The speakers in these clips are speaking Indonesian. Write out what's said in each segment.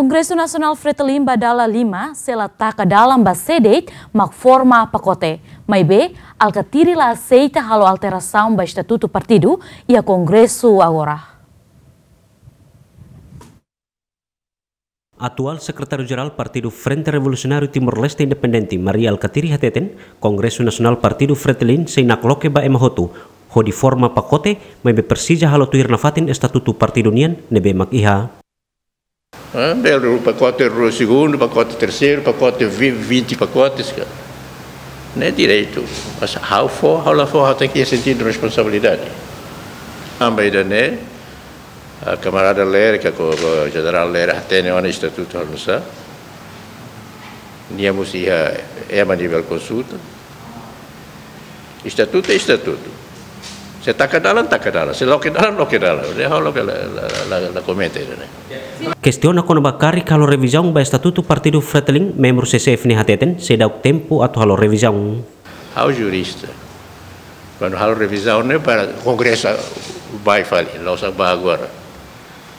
Kongresu Nasional Fretilin Badala 5 selataka dalam basedet mak forma pacote. Maibe, alcatiri la aceita halo alteração ba estatuto partido e a Kongresu agora. Atual Sekretario-Geral Partido Frente Revolucionário Timor-Leste Independente Maria Alcatiri Hateten, Kongresu Nasional Partido Fretilin Seinakloke ba emahotu, ho di forma pacote, maibe persija halo tuir nafatin estatuto partido nian nebe mak belo o pacote o segundo, pacote terceiro, pacote 20 pacotes. Não é direito. Mas how for, how lá for, tem que sentir responsabilidade. Ambas da né, a camarada Lera, que o general Lera tem um estatuto, não sabe? Níamos ia é a nível consulta. Estatuto é estatuto. Se está dalam, tak ke dalam. Se lo ke dalam, lo dalam. Dia lo ke la, la, la, la comete. Questiona kono bakari kalau revisão ba estatuto partido Freteling membro CCF ni hateten se dá tempo atau halo revisão. Ao jurista. Quando halo revisão né para congresso vai falir, não sabe agora.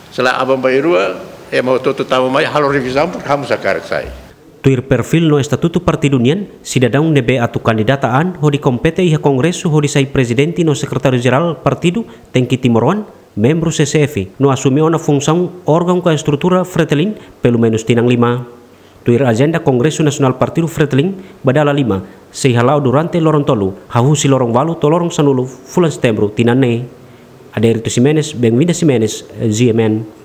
Setelah abang bairua, é mau tutu tamu mai halo revisão por kamu sekarang saya. Tuir perfil no estatuto partido nian, cidadão nebe atu kandidataan ho di kompete iha kongresu ho di sai presidente no sekretario geral partido que timoruan membro CCF no assumiu na função órgão com a estrutura Fretelin pelo menos tinang lima. Tuir agenda Kongresu Nasional Partido Fretelin badala lima, sehalau durante lorong tolu, hahu si lorong walu to lorong sanulu, fulan setembro tinane. Ada Simenes, Bengwida Simenes, ZMN.